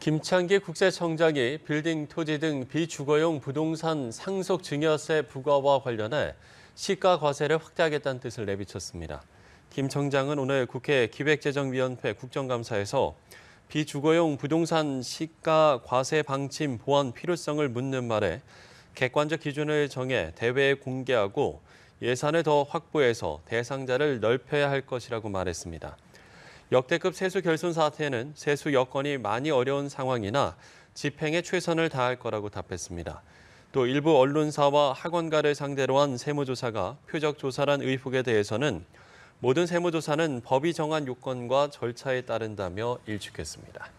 김창기 국세청장이 빌딩 토지 등 비주거용 부동산 상속 증여세 부과와 관련해 시가 과세를 확대하겠다는 뜻을 내비쳤습니다. 김 청장은 오늘 국회 기획재정위원회 국정감사에서 비주거용 부동산 시가 과세 방침 보완 필요성을 묻는 말에 객관적 기준을 정해 대회에 공개하고 예산을 더 확보해서 대상자를 넓혀야 할 것이라고 말했습니다. 역대급 세수 결손 사태는 세수 여건이 많이 어려운 상황이나 집행에 최선을 다할 거라고 답했습니다. 또 일부 언론사와 학원가를 상대로 한 세무조사가 표적 조사란 의혹에 대해서는 모든 세무조사는 법이 정한 요건과 절차에 따른다며 일축했습니다.